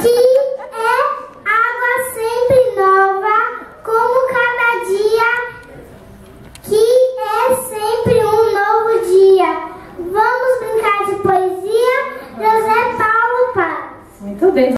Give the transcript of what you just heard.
que é água sempre nova, como cada dia, que é sempre um novo dia. Vamos brincar de poesia? José Paulo Paz. Muito bem.